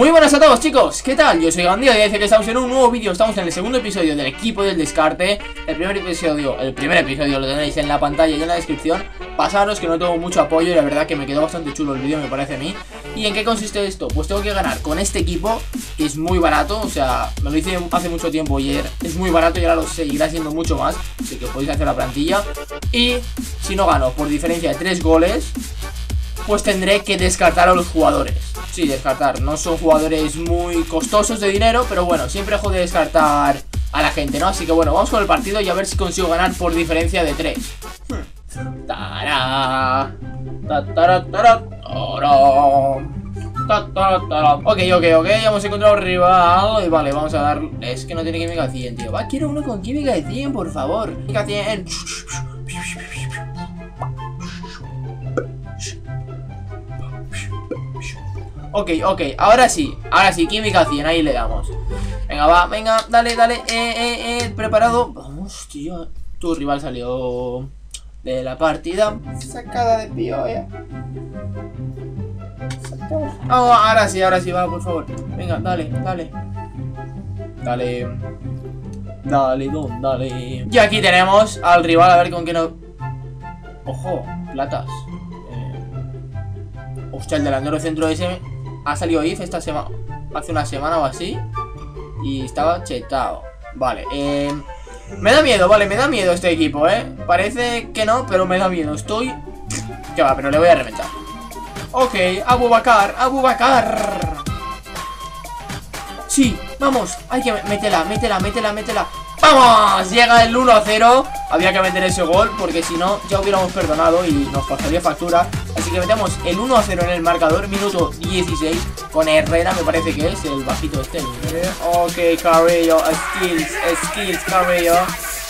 Muy buenas a todos chicos, ¿qué tal? Yo soy Gandía y dice que estamos en un nuevo vídeo. Estamos en el segundo episodio del equipo del descarte. El primer episodio, el primer episodio lo tenéis en la pantalla y en la descripción. Pasaros que no tengo mucho apoyo y la verdad que me quedó bastante chulo el vídeo me parece a mí. ¿Y en qué consiste esto? Pues tengo que ganar con este equipo que es muy barato. O sea, me lo hice hace mucho tiempo ayer. Es muy barato y ahora lo seguirá siendo mucho más. Así que podéis hacer la plantilla. Y si no gano por diferencia de 3 goles Pues tendré que descartar a los jugadores Sí, descartar. No son jugadores muy costosos de dinero, pero bueno, siempre jode descartar a la gente, ¿no? Así que bueno, vamos con el partido y a ver si consigo ganar por diferencia de 3. Ok, ok, ok, hemos encontrado un rival. Y vale, vamos a dar... Es que no tiene química 100, tío. Va, quiero uno con química de 100, por favor. Química 100 Ok, ok, ahora sí, ahora sí, química 100, ahí le damos. Venga, va, venga, dale, dale, eh, eh, eh, preparado. Vamos, tío, tu rival salió de la partida. Sacada de piolla Oh, ahora sí, ahora sí, va, por favor. Venga, dale, dale. Dale. Dale, don, dale. Y aquí tenemos al rival, a ver con qué no... Ojo, platas. Eh... Hostia, el delantero centro ese ha salido IF esta semana, hace una semana o así. Y estaba chetado. Vale, eh, me da miedo, vale, me da miedo este equipo, ¿eh? Parece que no, pero me da miedo. Estoy... Que va, pero le voy a reventar. Ok, Abu Bakar, Abu Bakar. Sí, vamos, hay que métela, métela, métela, métela. ¡Vamos! Llega el 1-0 Había que meter ese gol porque si no ya hubiéramos perdonado y nos pasaría factura. Así que metemos el 1-0 en el marcador Minuto 16 Con Herrera me parece que es el bajito este Ok, Carrillo, skills, skills, Carrillo.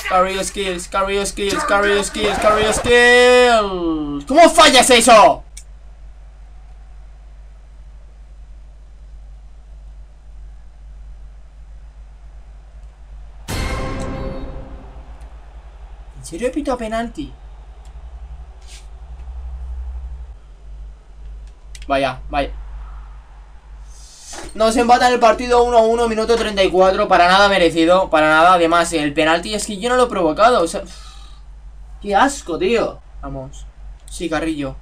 Carrillo skills, Carrillo skills, Carrillo skills, Carrillo skills. ¿Cómo fallas eso? Serio pito penalti? Vaya, vaya. Nos empatan el partido 1-1, minuto 34 Para nada merecido, para nada. Además, el penalti es que yo no lo he provocado O sea, qué asco, tío Vamos, sí, Carrillo.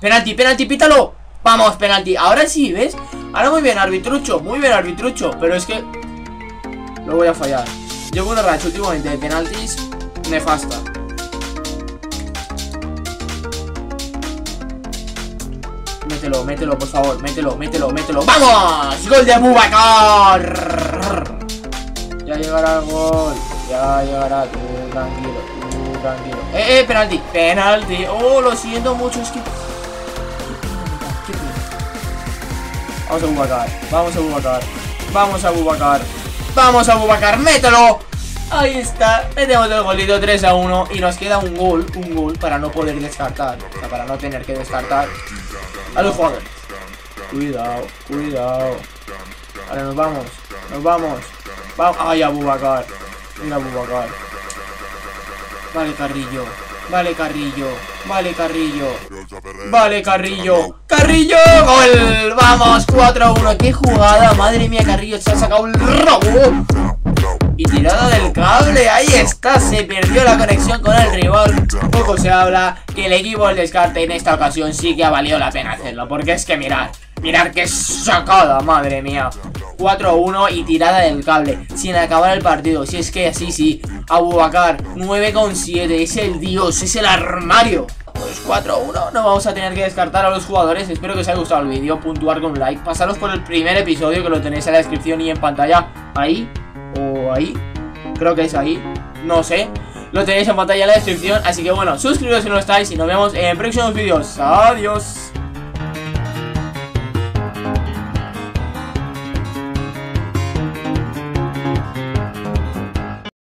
Penalti, penalti, pítalo. Vamos, penalti, ahora sí, ¿ves? Ahora muy bien, arbitrucho, muy bien, arbitrucho. Pero es que Lo voy a fallar. Llevo una racha últimamente de penaltis nefasta. Mételo, mételo, por favor, mételo, mételo, mételo. ¡Vamos! ¡Gol de Abubakar! Ya llegará el gol. Ya llegará, tú tranquilo, tú tranquilo. ¡Eh, eh! Penalti, penalti. Oh, lo siento mucho, es que. Vamos a Abubakar, vamos a Abubakar, vamos a Abubakar, vamos a Abubakar, mételo. Ahí está, metemos el golito 3 a 1 y nos queda un gol, un gol para no poder descartar, o sea, para no tener que descartar a los jugadores. Cuidado, cuidado. Ahora nos vamos, nos vamos. Vamos. Ay, Abubakar. Mira Abubakar. Vale, Carrillo. Vale, Carrillo. Vale, Carrillo. Vale, Carrillo. ¡Carrillo! ¡Gol! ¡Vamos! 4-1. ¡Qué jugada! Madre mía, Carrillo se ha sacado el robo. Y tirado del cable, ahí está, se perdió la conexión con el rival. Poco se habla que el equipo del descarte en esta ocasión sí que ha valido la pena hacerlo Porque es que mirad, mirad qué sacada, madre mía. 4-1 y tirada del cable Sin acabar el partido, si es que así sí Abubakar, 9,7 Es el dios, es el armario. Pues 4-1, no vamos a tener que descartar a los jugadores. Espero que os haya gustado el vídeo, puntuar con like Pasaros por el primer episodio que lo tenéis en la descripción y en pantalla Ahí o ahí, creo que es ahí, no sé. Lo tenéis en pantalla en la descripción, así que bueno, suscribiros si no estáis y nos vemos en próximos vídeos. Adiós.